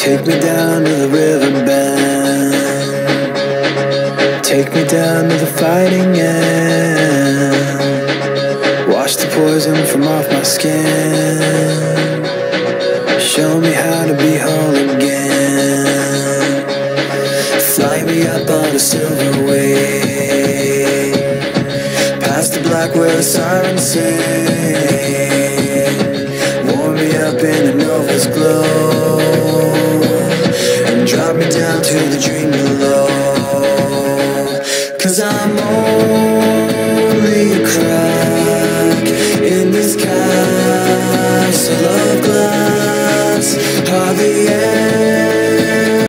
Take me down to the river bend. Take me down to the fighting end. Wash the poison from off my skin. Show me how to be whole again. Fly me up on a silver wave. Past the black where the sirens sing. Warm me up in the nova's glow. Drop me down to the dream below. Cause I'm only a crack in this castle